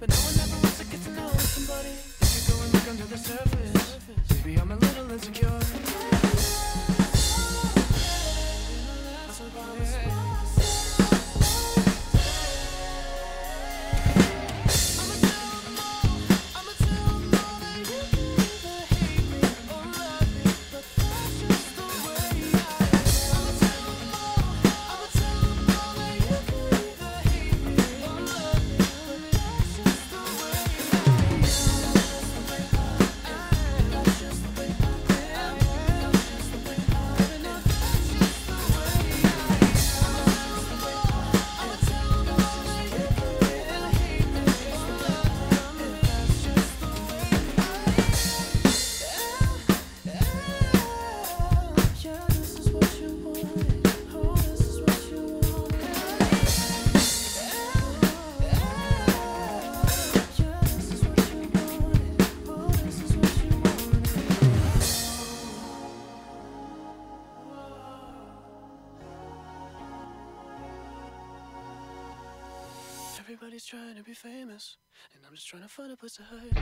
But no one ever wants to get to know somebody. If you go and look under the surface, maybe I'm a little insecure. Everybody's trying to be famous, and I'm just trying to find a place to hide.